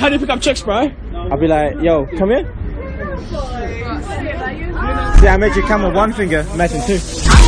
how do you pick up chicks, bro? I'll be like, yo, come here. See, I made you come with one finger, imagine two.